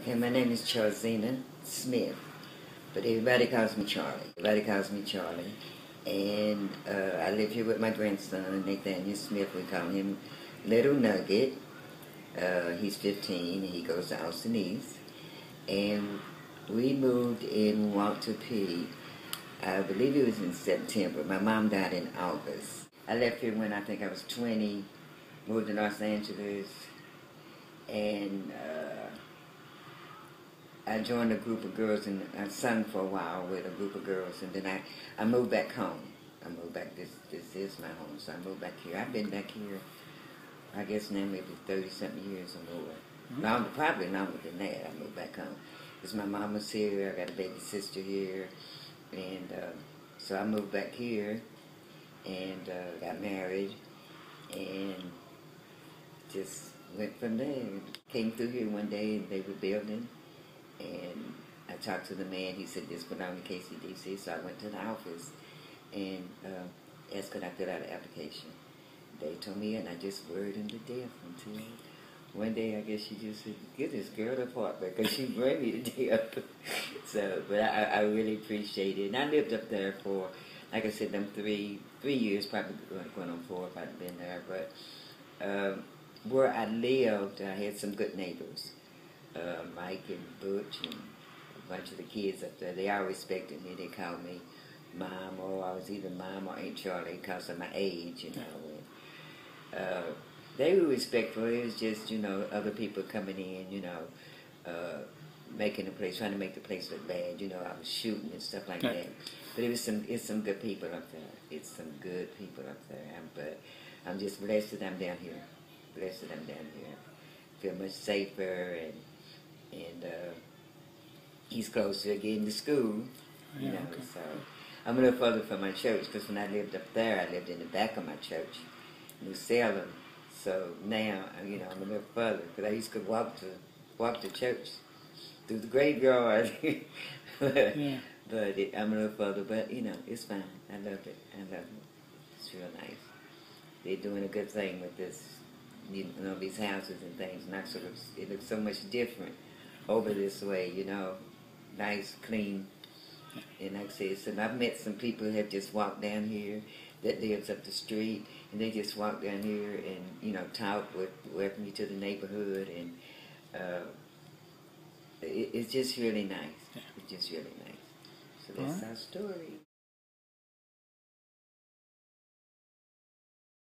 Okay, my name is Charlesena Smith, but everybody calls me Charlie. Everybody calls me Charlie. And uh, I live here with my grandson, Nathaniel Smith. We call him Little Nugget. Uh, he's 15 and he goes to Austin East. And we moved in Walter P. I believe it was in September. My mom died in August. I left here when I think I was 20, moved to Los Angeles, and uh, I joined a group of girls and I sung for a while with a group of girls, and then I, I moved back home. I moved back. This this is my home, so I moved back here. I've been back here, I guess now maybe thirty something years or more. Mm-hmm. Longer, probably longer than that. I moved back home because my mama's here. I got a baby sister here, and uh, so I moved back here and uh, got married and just went from there. Came through here one day and they were building and I talked to the man. He said, just belong to KCDC. So I went to the office and uh, asked could I fill out an application. They told me, and I just worried him to death until one day I guess she just said, get this girl to apartment because she worried me to death. so, but I, I really appreciate it. And I lived up there for, like I said, them three three years, probably going on four if I'd been there. But um, where I lived, I had some good neighbors Mike and Butch and a bunch of the kids up there. They all respected me. They called me mom, or I was either mom or Aunt Charlie because of my age, you know. And, uh, they were respectful. It was just, you know, other people coming in, you know, uh, making the place, trying to make the place look bad. You know, I was shooting and stuff like that. But it was some, it's some good people up there. It's some good people up there. but I'm just blessed that I'm down here. Blessed that I'm down here. Feel much safer and and uh, he's closer getting to school. You yeah, know, okay. so I'm a little further from my church because when I lived up there, I lived in the back of my church, New Salem. So now, you know, I'm a little further because I used to walk to walk to church through the graveyard. but yeah. but it, I'm a little further, but you know, it's fine. I love it. I love it. It's real nice. They're doing a good thing with this, you know, these houses and things. Not sort of, it looks so much different over this way, you know, nice, clean. And like I said, so I've met some people who have just walked down here that lives up the street, and they just walk down here and, you know, talk with, welcome you to the neighborhood, and uh, it, it's just really nice. It's just really nice. So that's right. our story.